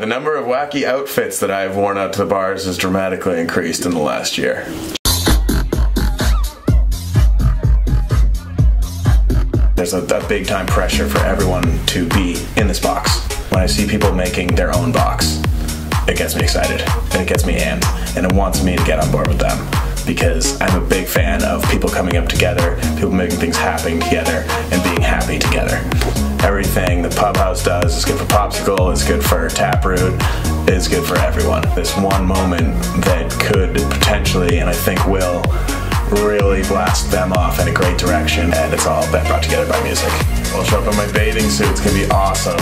The number of wacky outfits that I've worn out to the bars has dramatically increased in the last year. There's a, a big time pressure for everyone to be in this box. When I see people making their own box, it gets me excited and it gets me in and it wants me to get on board with them because I'm a big fan of people coming up together, people making things happen together, and being happy together. Everything the Pub House does is good for Popsicle, is good for Taproot, is good for everyone. This one moment that could potentially, and I think will, really blast them off in a great direction, and it's all been brought together by music. I'll show up in my bathing suit, it's gonna be awesome.